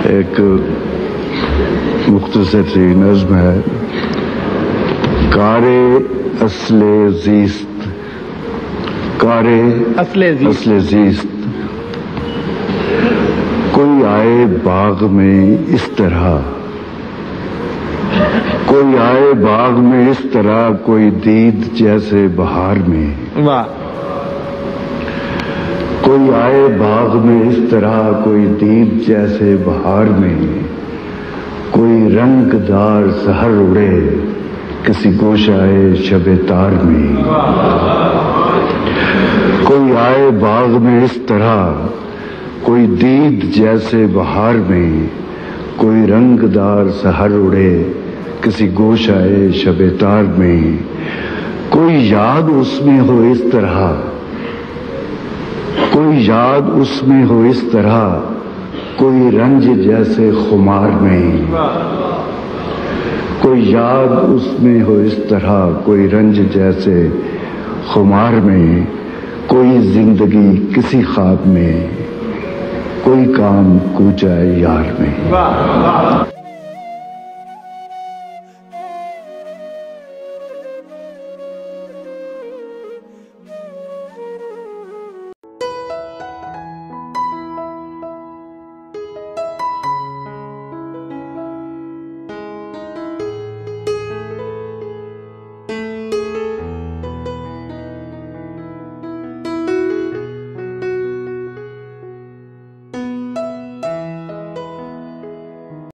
एक मुख्तसर सी नज्म है। कारे असले जीस्त। कारे असले जी असले जीस्त। कोई आए बाग में इस तरह। कोई आए बाग में इस तरह कोई दीद जैसे बहार में। वाह। कोई आए बाग में इस तरह, कोई दीद जैसे बहार में। कोई रंगदार सहर उड़े, किसी गोशाए शबे तार में। कोई आए बाग में इस तरह, कोई दीद जैसे बहार में। कोई रंगदार सहर उड़े, किसी गोशाए शबे तार में। कोई याद उसमें हो इस तरह कोई याद उसमें हो इस तरह, कोई रंज जैसे खुमार में। कोई याद उसमें हो इस तरह, कोई रंज जैसे खुमार में। कोई ज़िंदगी किसी ख्वाब में, कोई काम कूचा यार में।